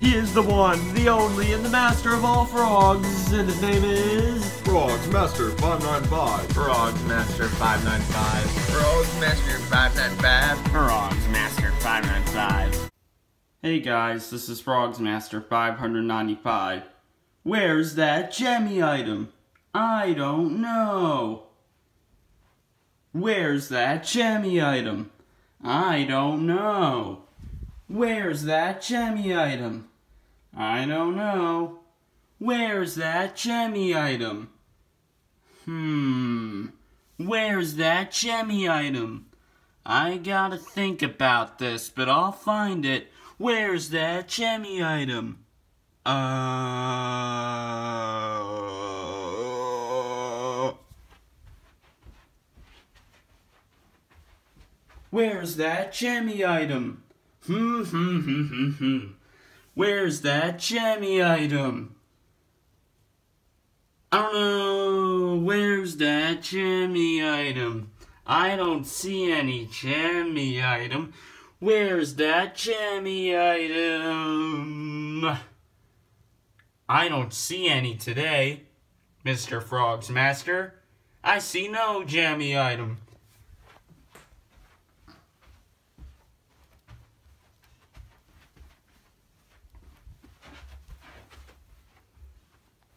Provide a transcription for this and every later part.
He is the one, the only, and the master of all frogs, and his name is... Frogs Master 595. Frogs Master 595. Frogs Master 595. Frogs Master 595. Hey guys, this is Frogs Master 595. Where's that Gemmy item? I don't know. Where's that Gemmy item? I don't know. Where's that Gemmy item? I don't know. Where's that Gemmy item? Hmm. Where's that Gemmy item? I gotta think about this, but I'll find it. Where's that Gemmy item? Uh. Where's that Gemmy item? Hmm, hmm, hmm, hmm, hmm. Where's that jammy item? I don't know. Where's that jammy item? I don't see any jammy item. Where's that jammy item? I don't see any today, Mr. Frog's Master. I see no jammy item.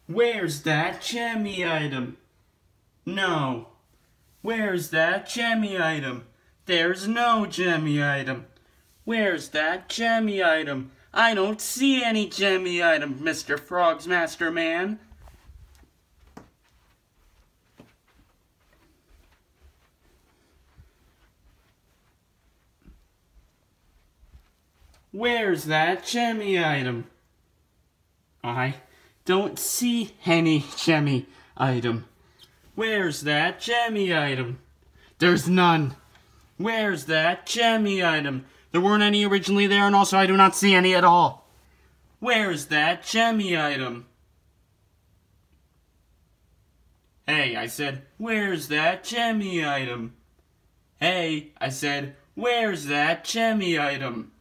Where's that Gemmy item? No. Where's that Gemmy item? There's no Gemmy item. Where's that Gemmy item? I don't see any Gemmy item, Mr. Frog's Master Man. Where's that Gemmy item? I don't see any Gemmy item. Where's that Gemmy item? There's none. Where's that Gemmy item? There weren't any originally there, and also I do not see any at all. Where's that Gemmy item? Hey, I said, where's that Gemmy item? Hey, I said, where's that Gemmy item?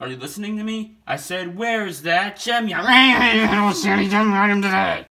Are you listening to me? I said, where's that? I don't see any Gemmy item today.